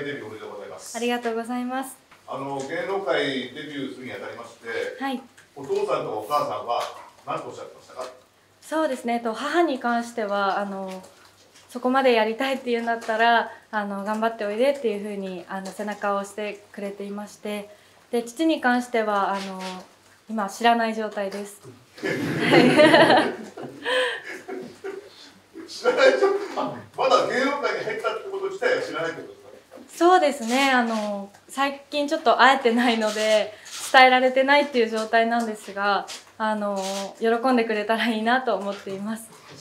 界デビューおめでとうございます。ありがとうございます。あの芸能界デビューするにあたりましてはい。お父さんとお母さんは何とおっしゃってましたか？そうですね。と母に関してはあのそこまでやりたいっていうんだったらあの頑張っておいでっていうふうにあの背中を押してくれていましてで父に関してはあの今知らない状態です。知らないでしょあまだ芸能界に入ったってこと自体は知らないってことですか？そうですねあの最近ちょっと会えてないので伝えられてないっていう状態なんですがあの喜んでくれたらいいなと思っています。